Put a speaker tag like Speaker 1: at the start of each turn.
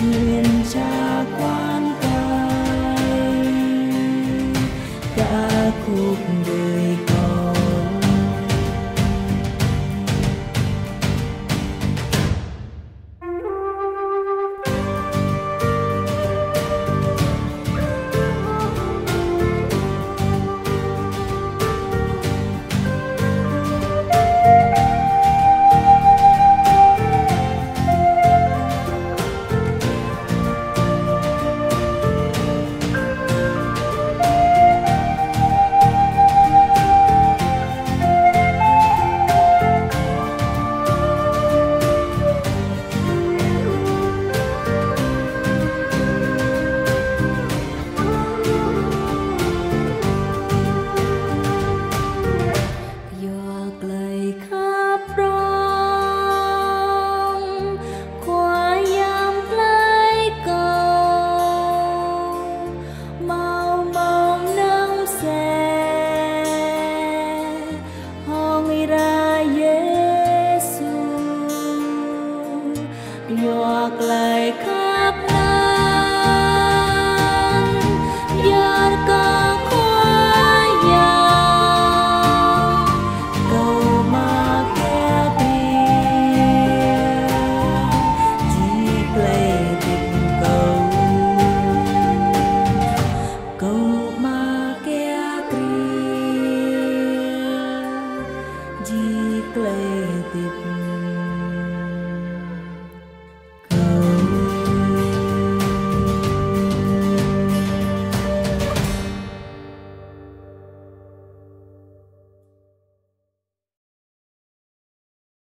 Speaker 1: mm